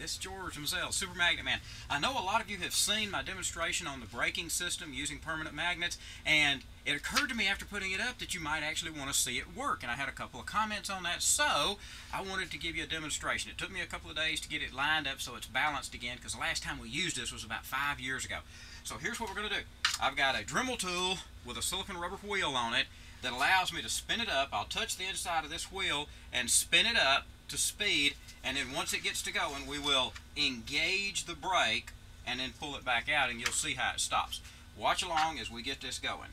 this is George Mazzell, Super Magnet Man. I know a lot of you have seen my demonstration on the braking system using permanent magnets, and it occurred to me after putting it up that you might actually want to see it work, and I had a couple of comments on that, so I wanted to give you a demonstration. It took me a couple of days to get it lined up so it's balanced again, because the last time we used this was about five years ago. So here's what we're going to do. I've got a Dremel tool with a silicon rubber wheel on it that allows me to spin it up. I'll touch the inside of this wheel and spin it up to speed and then once it gets to going we will engage the brake and then pull it back out and you'll see how it stops. Watch along as we get this going.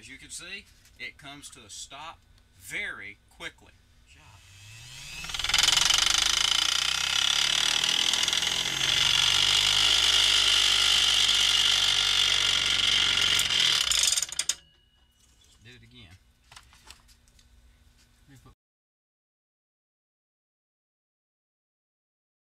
As you can see, it comes to a stop very quickly.